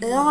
Luego